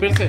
फिर से